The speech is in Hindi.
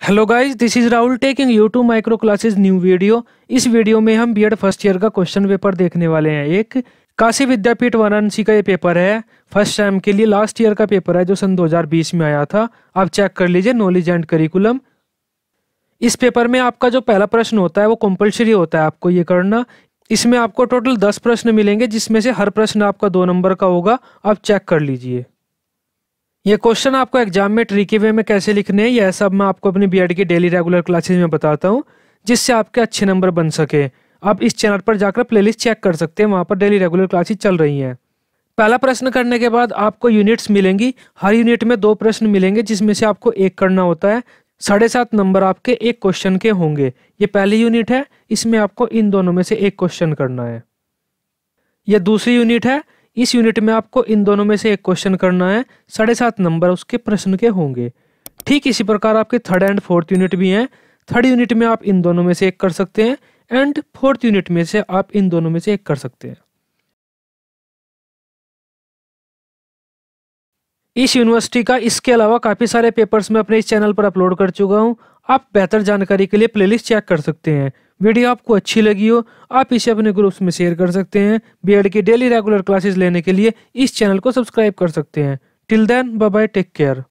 Hello guys this is Rahul taking you to micro classes new video इस वीडियो में हम बीएड फ़र्स्ट ईयर का क्वेश्चन पेपर देखने वाले हैं। एक, काशी विद्यापीठ वाराणसी का ये पेपर है। फ़र्स्ट टाइम के लिए लास्ट ईयर का पेपर है जो सन 2020 में आया था। आप चेक कर लीजिए नॉलेज एंड करिकुलम इस पेपर में आपका जो पहला प्रश्न होता है वो कंपलसरी होता है आपको ये करना। इसमें आपको टोटल दस प्रश्न मिलेंगे, जिसमें से हर प्रश्न आपका दो नंबर का होगा। आप चेक कर लीजिए। ये क्वेश्चन आपको एग्ज़ाम में ट्रिकी वे में कैसे लिखने हैं, यह सब मैं आपको अपनी बीएड की डेली रेगुलर क्लासेस में बताता हूँ, जिससे आपके अच्छे नंबर बन सके। आप इस चैनल पर जाकर प्लेलिस्ट चेक कर सकते हैं, वहाँ पर डेली रेगुलर क्लासेस चल रही हैं। पहला प्रश्न करने के बाद आपको यूनिट्स मिलेंगी। हर यूनिट में दो प्रश्न मिलेंगे, जिसमें से आपको एक करना होता है। साढ़े सात नंबर आपके एक क्वेश्चन के होंगे। ये पहली यूनिट है, इसमें आपको इन दोनों में से एक क्वेश्चन करना है। यह दूसरी यूनिट है इस यूनिट में आपको इन दोनों में से एक क्वेश्चन करना है, साढ़े सात नंबर उसके प्रश्न के होंगे। ठीक इसी प्रकार आपके थर्ड एंड फोर्थ यूनिट भी हैं। थर्ड यूनिट में आप इन दोनों में से एक कर सकते हैं एंड फोर्थ यूनिट में से आप इन दोनों में से एक कर सकते हैं। इस यूनिवर्सिटी का इसके अलावा काफ़ी सारे पेपर्स मैं अपने इस चैनल पर अपलोड कर चुका हूँ। आप बेहतर जानकारी के लिए प्लेलिस्ट चेक कर सकते हैं। वीडियो आपको अच्छी लगी हो, आप इसे अपने ग्रुप्स में शेयर कर सकते हैं। बी एड की डेली रेगुलर क्लासेस लेने के लिए इस चैनल को सब्सक्राइब कर सकते हैं। Till then bye bye take care